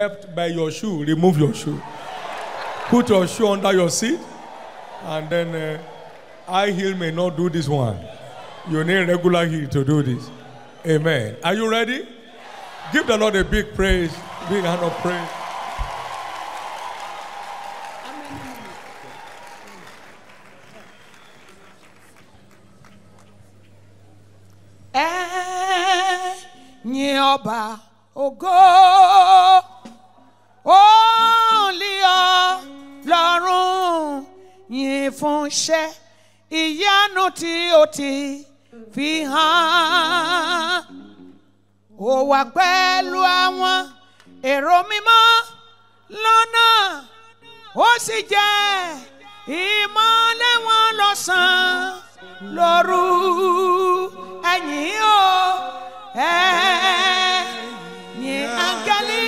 Left by your shoe, remove your shoe. Put your shoe under your seat, and then uh, high heel may not do this one. You need regular heel to do this. Amen. Are you ready? Give the Lord a big praise, big hand of praise. ẹ̀yin ọba ògo òǹlí ọlọ́run yìn fún iṣẹ́ ìyanu tí ó ti fi hàn. Ó wà pẹ̀lú àwọn èrò mímọ́ lọ́nà ó sì jẹ́ ìmọ́lẹ̀ wọn lọ́sàn-án lóru. Ẹ̀yìn o ẹ̀yìn áńgẹ́lì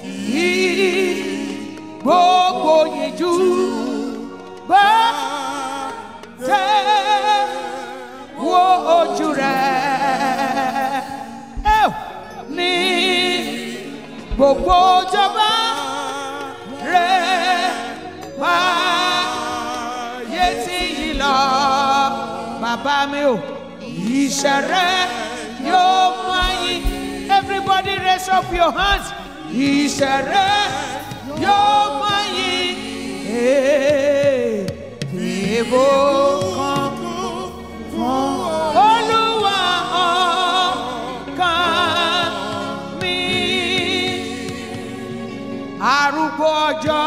Kí gbogbo yìí bá tẹ̀ wo ojú rẹ̀. Ní gbogbo jọba rẹ̀ máa tí yìí lọ. Bàbá mi ò iṣẹ́ rẹ̀ yóò máa yí everybody raise up your hands iṣẹ́ rẹ̀ yóò máa yí èèbò kan fún olúwa ọkàn mi. Arúgbó ọjọ́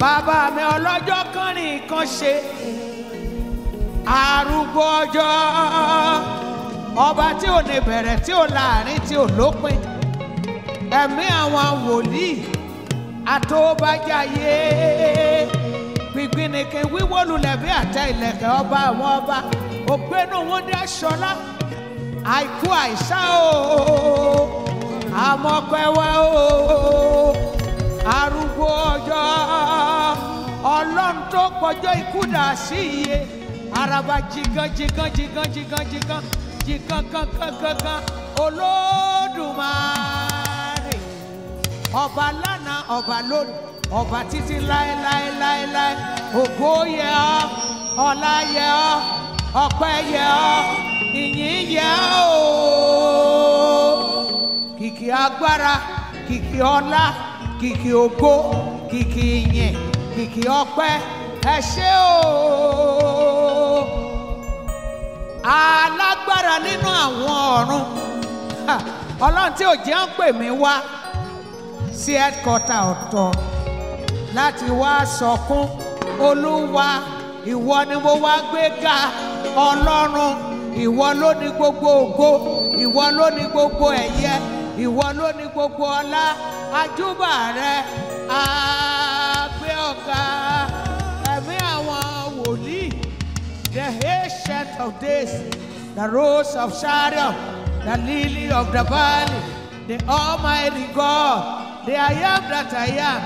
bàbá mi ọlọ́jọ́ kan ní nǹkan ṣe. Arúgbó ọjọ́ ọba tí ò ní bẹ̀rẹ̀ tí ò láàárín tí ò lópin. Ẹ̀mí àwọn wòlíì àtòbájáyé gbìgbìnìkì wíwó lulẹ̀ bí àtẹ ìlẹ̀kẹ̀ ọba àwọn ọba. Ògbénu wọn dé aṣọlá. Àìkú àìsá o. Àmọ́pẹ́wá o. Arúgbó ọjọ́. Ọlọ́run tó kọjọ́ ikú dà sí iye. Araba jigan jigan jigan jigan jigan jigan kankan kankan olódùmarè. Ọba lánàá ọba lónìí ọba títí láéláéláéláé ògo yẹ ọ́ ọlá yẹ ọ́ ọpẹ́ yẹ ọ́ ìyìn yẹ ọ́ kìkì agbára kìkì ọlá kìkì ògo kìkì ìyìn kìkì ọpẹ́. Ẹ ṣé o alágbára nínú àwọn ọ̀run. Ọlọ́run tí ò jẹ́ ń pè mí wá sí headquarter ọ̀tọ̀ láti wá sọkún. Olúwa ìwọ ni mo wá gbé ga. Ọlọ́run ìwọ ló ní gbogbo ògo. Ìwọ ló ní gbogbo ẹ̀yẹ. Ìwọ ló ní gbogbo ọlá. Ajúbà rẹ àgbẹ̀ of days the rose of sharon the lily of the valley the almighty god the i am that i am.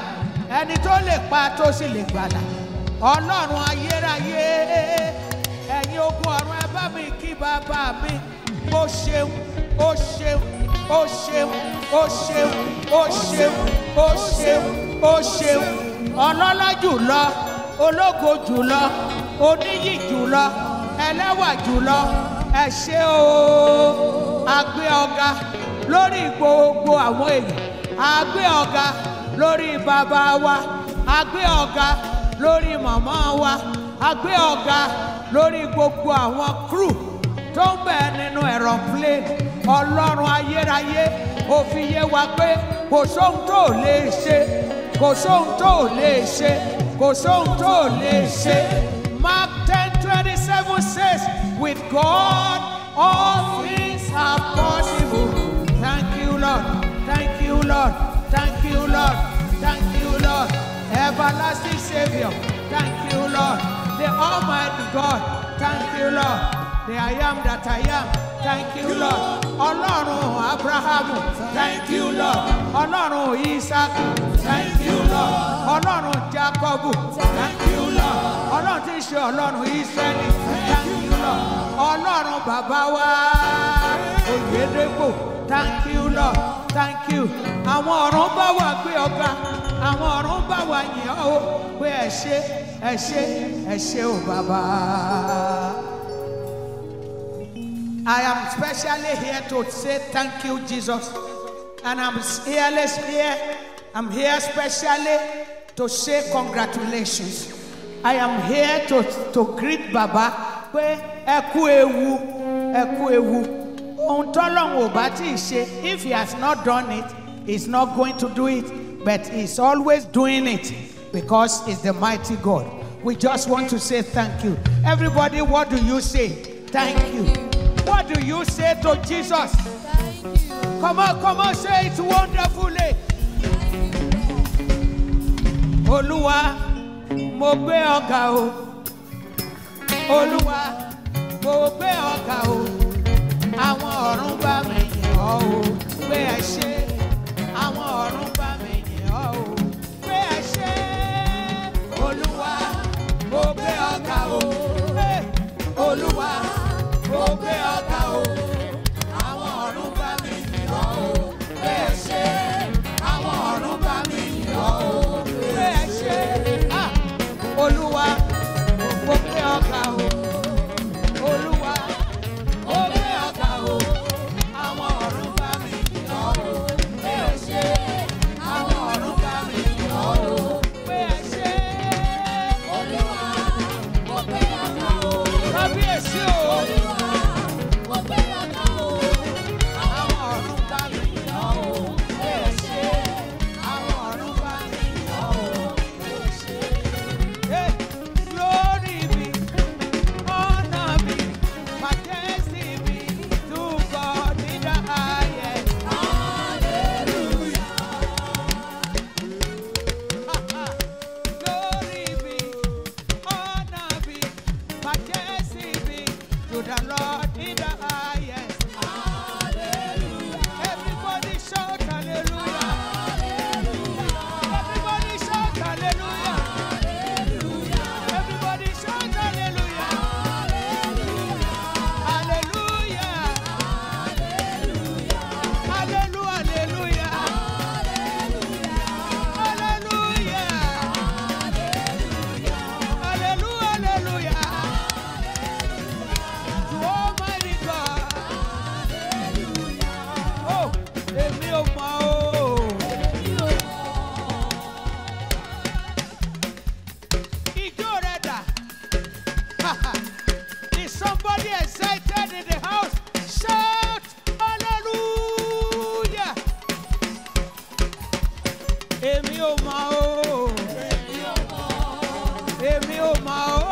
Ẹni tó lè pa tó sì lè gbàlà ọlọ́run ayérayé ẹ̀yin ogun ọ̀run ẹ bá mi kí bàbá mi. Ó ṣeun ó ṣeun ó ṣeun ó ṣeun ó ṣeun ó ṣeun ó ṣeun. Ọlọ́lá jùlọ ológo jùlọ oníyì jùlọ ẹlẹ́wà jùlọ ẹ ṣé o. Àgbé ọ̀gá lórí gbogbo àwọn èèyàn. Àgbé ọ̀gá lórí bàbá wa. Àgbé ọ̀gá lórí màmá wa. Àgbé ọ̀gá lórí gbogbo àwọn crew tó ń bẹ̀ nínú aeroplane. Ọlọ́run ayérayé ó fi yé wa pé kò sóhun tó lè ṣe kò sóhun tó lè ṣe kò sóhun tó lè ṣe. Mark with god all things are possible thank you lord thank you lord thank you lord thank you lord everlasting saviour thank you lord the almighty god thank you lord the i am that i am thank you lord ọlọ́run abrahamu thank you lord ọlọ́run isaac thank you lord ọlọ́run jacobu thank you lord ṣe ọlọ́run israẹli thank you lord ọlọ́run bàbá wa òyedèpò thank you lord thank you àwọn ọ̀run bá wà gbé ọ̀gá àwọn ọ̀run bá wà yìn ọ́ o pé ẹ ṣé ẹ ṣé o bàbá. I am specially here to say thank you, Jesus. And I'm here. I'm here specially to say congratulations. I am here to, to greet Baba pé ẹ kú ewu, ẹ ewu. Ohun tọ́lọ́run ò bá tí ì ṣe, if he has not done it, he's not going to do it, but he's always doing it because he's the mighty God. We just want to say thank you. Everybody, what do you say? Thank you. What do you say to Jesus? Thank you. Come on, come on, say it wonderfully. Olúwa, mo gbé ọ̀gá o. Olúwa, mo gbé ọ̀gá o. Àwọn ọ̀run bá mi yìn ọ́ o. Pé ẹ ṣé. Àwọn ọ̀run Temeu meu mal.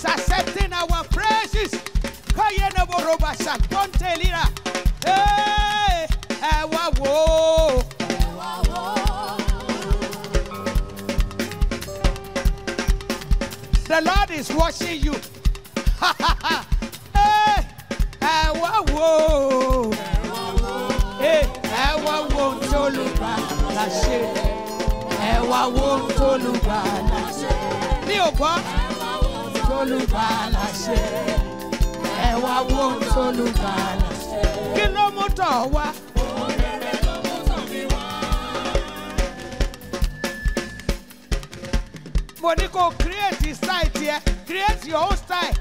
is accepting our praises. Don't tell it. Hey, Ewa wo. Ewa wo. The Lord is watching you. Ha ha ha. hey, Ewa wo. Hey, Ewa wo toluba la ṣe. Ewa wo toluba la ṣe. Mi. Tó lùgbàlà ṣe. Ẹ wá wo ohun tó lùgbàlà ṣe. Kí ló mú tọ̀ wá? Mo ní kó create style tiẹ̀, create your own style.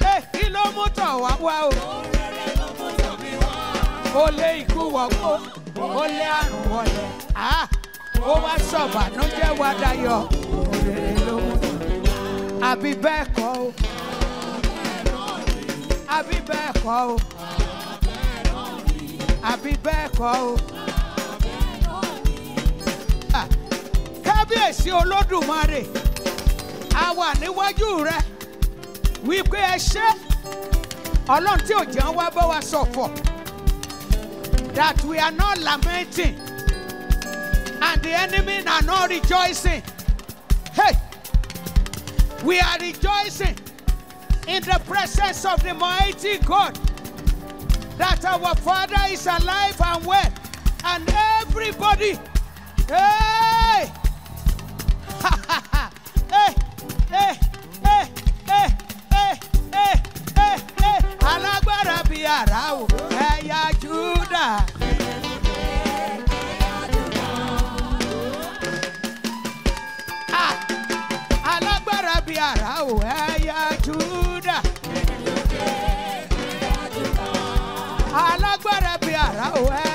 Ẹ kí ló mú tọ̀ wá wá o? ó lé ikú wọgbó ó lé àrùn wọlé Ah, ó wá sọ̀bànújẹ́ wá dayọ̀ òrèrè àbí bẹ́ẹ̀ kọ́ o. Àbí bẹ́ẹ̀ kọ́ o. Àbí bẹ́ẹ̀ kọ́ o. Kábíyèsí olódùmarè a wà níwájú rẹ wípé ẹ ṣé. Ọlọ́run tí ò jẹun wá bá wa ṣọ̀fọ̀ that we are not lamenting. And the enemy are not rejoicing. Hey, We are rejoicing in the presence of the mighty God that our Father is alive and well. And everybody, hey! hey! Hey! Hey! Hey! Hey! Hey! hey, hey, àrá. Oh, wow.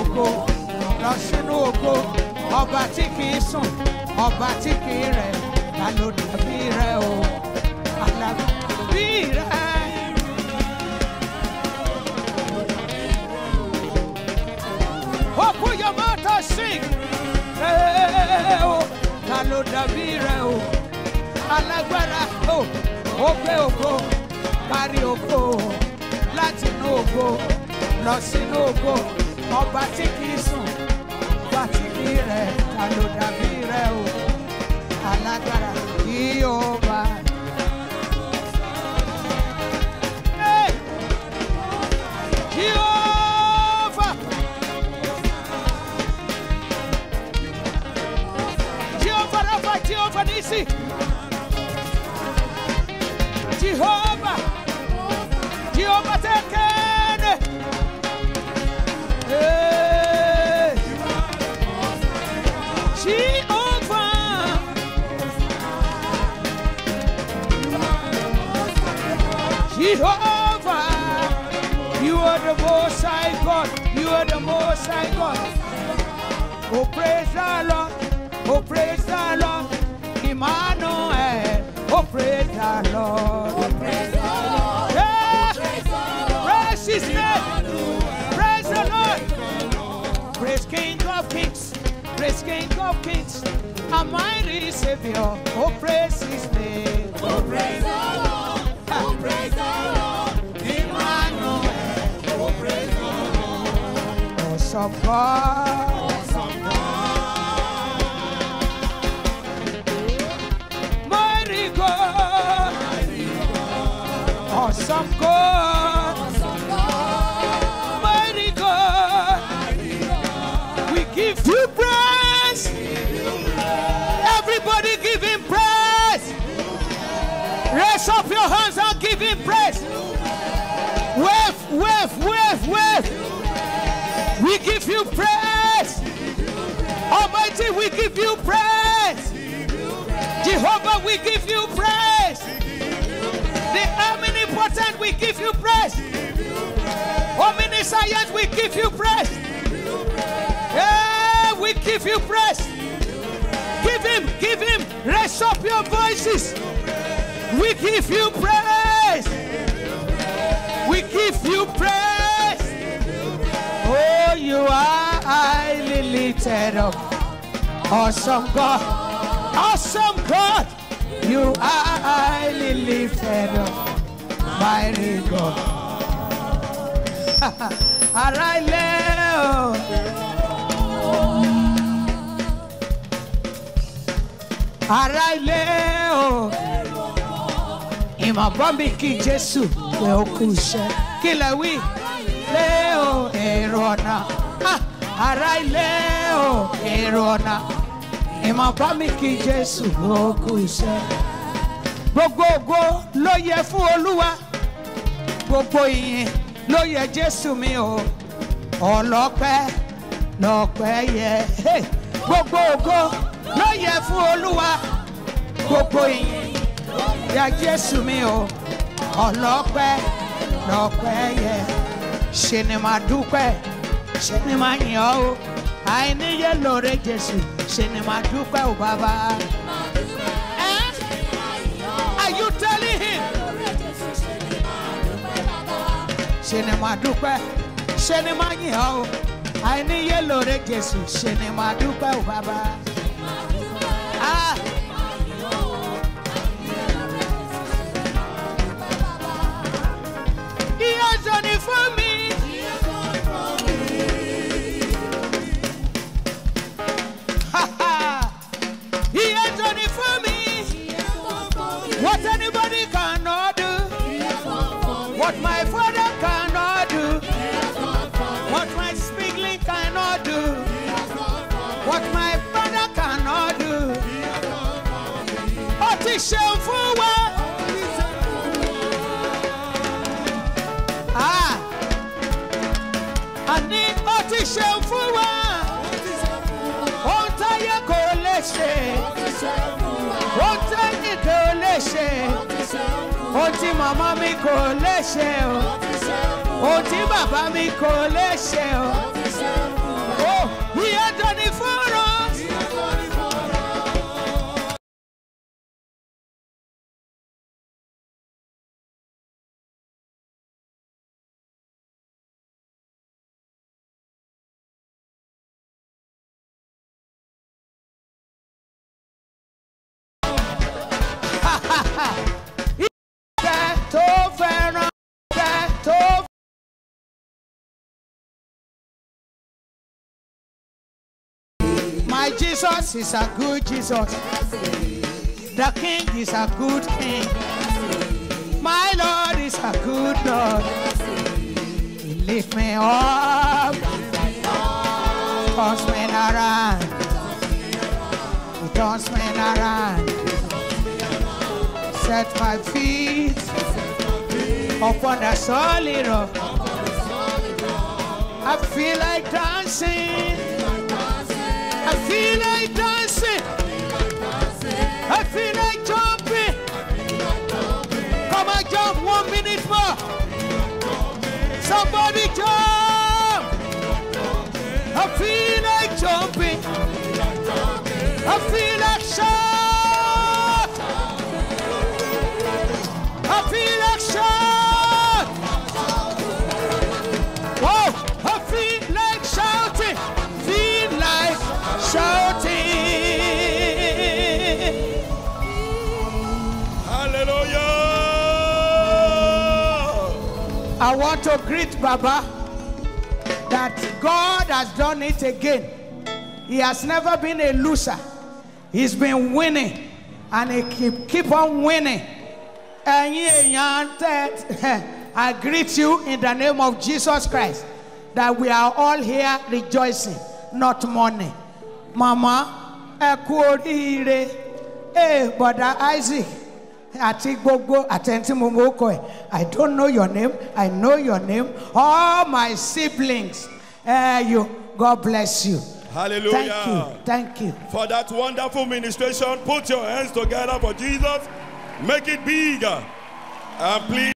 Ògo, lọ sínú ògo, ọba tí kìí sùn, ọba tí kìí rẹ̀, ta ló dàbí rẹ̀ o? Alágbára bí rẹ̀. Open your mouth and sing. Hey, oh, ta ló dàbí o? Alágbára o, ó gbé ògo, kárí ògo, láti inú ògo, lọ sínú ògo ọba tí kì í sùn ọba tí kì í rẹ̀ ta most high God. Oh, praise the Lord. Oh, praise the Lord. Emmanuel. Oh, praise the Lord. Oh, praise the Lord. Yeah. Praise his name. Praise the Lord. Praise King of Kings. Praise King of Kings. A mighty Savior. Oh, praise his name. Oh, praise the Lord. Oh, praise the Lord. Awesome God. Awesome God. Mighty God. Awesome God. Awesome God. Mighty God. We give you praise. Everybody give him praise. Raise up your hands and give him praise. Almighty, we give you praise. Jehovah, we give you praise. The omnipotent, we give you praise. Omniscient, we give you praise. Yeah, we give you praise. Give him, give him. Raise up your voices. We give you praise. We give you praise. Oh, you are highly lifted up. Awesome God. Awesome God. You are highly lifted up. Mighty God. Ara ilé o. Ara ilé o. Ìmọ̀ bọ́m̀bì kí Jésù ó kú iṣẹ́. Kí lẹ wí? Lé o èrò ọ̀nà. Ara ilé o èrò ọ̀nà. Ìmọ̀ bọ́m̀bì kí Jésù ó kú iṣẹ́. Gbogbo ògo ló yẹ fún Olúwa. Gbogbo ìyìn ló yẹ Jésù mi o. Ọlọ́pẹ́ lọ́pẹ́ yẹ. Gbogbo ògo ló yẹ fún Olúwa. Gbogbo ìyìn yẹ Jésù mi o. Ọlọ́pẹ́ lọ́pẹ́ yẹ. Ṣé ni màá dúpẹ́? Ṣé ni màá yìn ọ́ o? Àìníye lóore Jésù. Ṣé ni màá dúpẹ́ o bàbá? Are you telling him? ṣe ni máa dúpẹ́ ṣe ni máa yìn ọ́ o ṣe ni fún mi. Ṣeun fún wa. Ohun táyé kò lè ṣe. Ohun táyé kò lè ṣe. Ohun tí màmá mi kò lè ṣe. Ohun tí bàbá mi kò lè ṣe o. Ó ìyá dání fọ́nrán. My Jesus is a good Jesus. The King is a good King. My Lord is a good Lord. He lift me up, toss me around, he toss me around. Set my feet upon a solid rock. I feel like dancing. I feel like dancing. I feel like jumping. Come on, jump one minute more. Somebody jump. I feel like jumping. I feel I want to greet Baba that God has done it again. He has never been a loser. He's been winning and he keep, keep on winning. Tẹ́ I greet you in the name of Jesus Christ that we are all here rejoicing, not mourning. Mama. Ee, Bọ̀dá Isaac àti gbogbo àtẹ̀ntì mo mọ̀ kọ ẹ̀. I don't know your name. I know your name. All my siblings. Uh, you, God bless you. Hallelujah. Thank you. Thank you. For that wonderful ministration, put your hands together for Jesus. Make it bigger. And please.